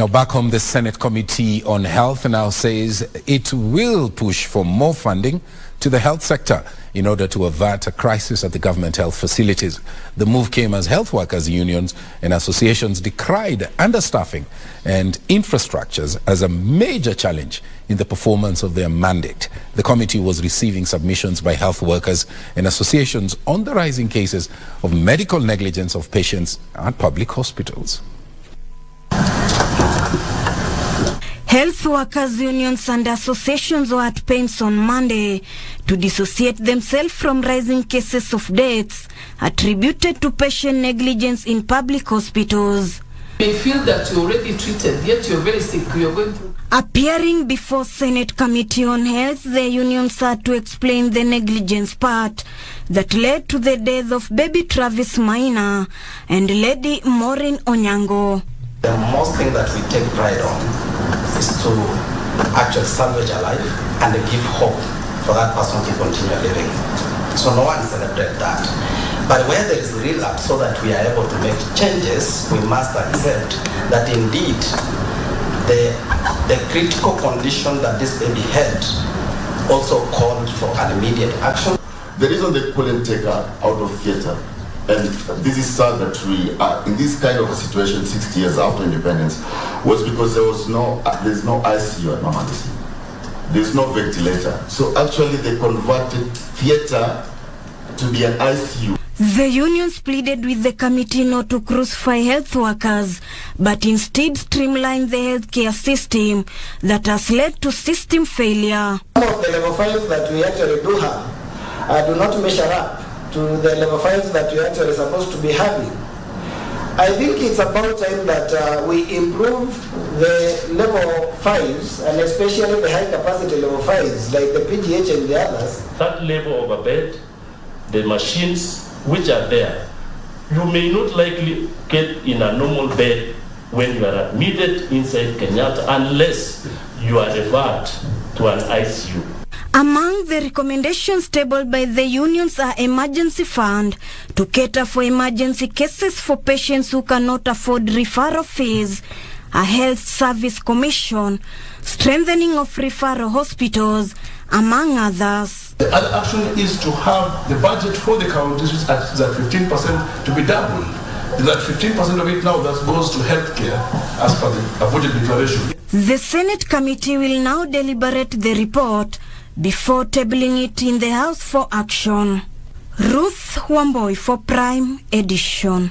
Now, back home, the Senate Committee on Health now says it will push for more funding to the health sector in order to avert a crisis at the government health facilities. The move came as health workers' unions and associations decried understaffing and infrastructures as a major challenge in the performance of their mandate. The committee was receiving submissions by health workers and associations on the rising cases of medical negligence of patients at public hospitals. Health workers' unions and associations were at pains on Monday to dissociate themselves from rising cases of deaths attributed to patient negligence in public hospitals. may feel that you're already treated, yet you're very sick, you're going to... Appearing before Senate Committee on Health, the union sought to explain the negligence part that led to the death of baby Travis Maina and Lady Maureen Onyango. The most thing that we take pride on is to actually salvage a life and give hope for that person to continue living. So no one celebrates that. But where there is relapse, so that we are able to make changes, we must accept that indeed the, the critical condition that this baby had also called for an immediate action. The reason they couldn't take her out of theatre, and this is sad that we are in this kind of a situation 60 years after independence, was because there was no, uh, there's no ICU at Mama Lucy. There's no ventilator. So actually they converted theatre to be an ICU. The unions pleaded with the committee not to crucify health workers, but instead streamline the healthcare system that has led to system failure. Some of the level 5 that we actually do have uh, do not measure up to the level 5s that we actually supposed to be having. I think it's about time that uh, we improve the level 5s and especially the high capacity level 5s like the PGH and the others. That level of a bed, the machines which are there, you may not likely get in a normal bed when you are admitted inside Kenyatta unless you are referred to an ICU. Among the recommendations tabled by the unions are emergency fund to cater for emergency cases for patients who cannot afford referral fees, a health service commission, strengthening of referral hospitals, among others. The other action is to have the budget for the counties which at that 15% to be doubled. That 15% of it now that goes to healthcare as per the budget declaration. The Senate committee will now deliberate the report before tabling it in the House for action. Ruth Wamboy for Prime Edition.